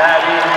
That is